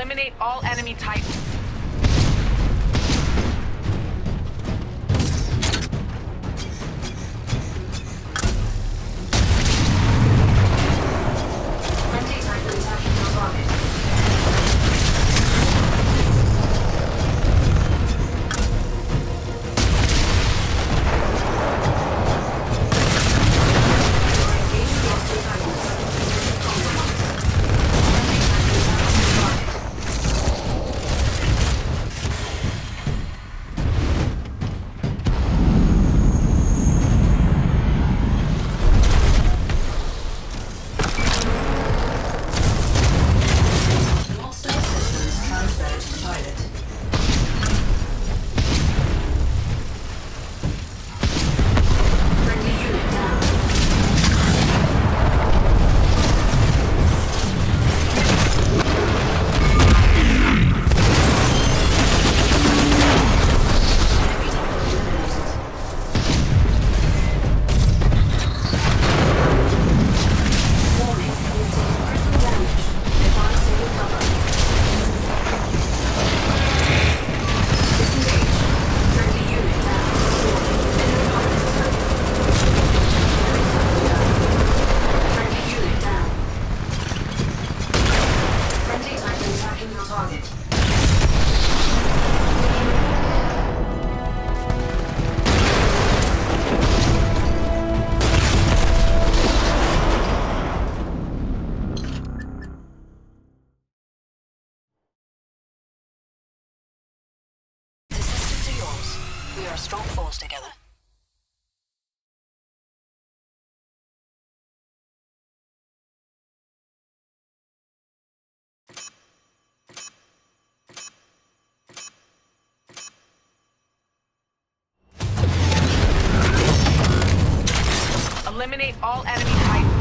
Eliminate all enemy types. are a strong force together. Eliminate all enemy types.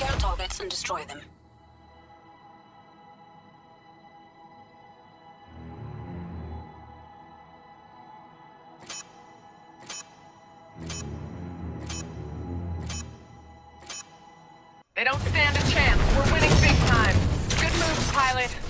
Scout targets and destroy them. They don't stand a chance. We're winning big time. Good move, pilot.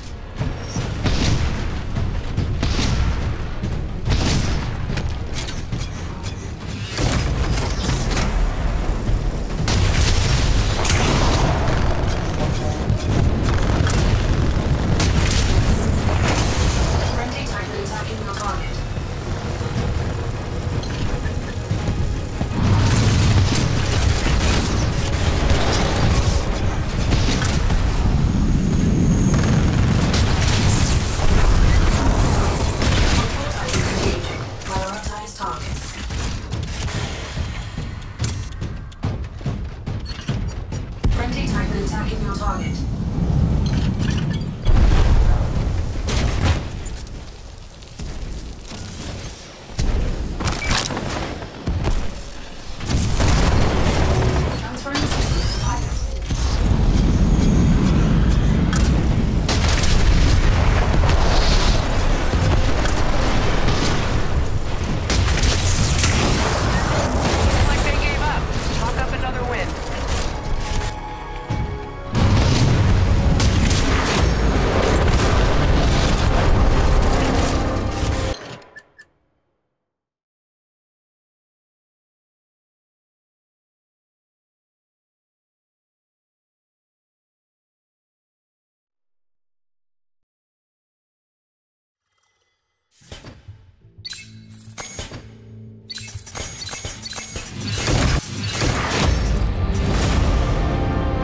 attacking your target.